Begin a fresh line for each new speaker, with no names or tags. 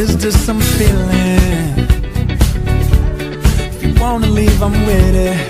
Is this I'm feeling? If you wanna leave, I'm with it.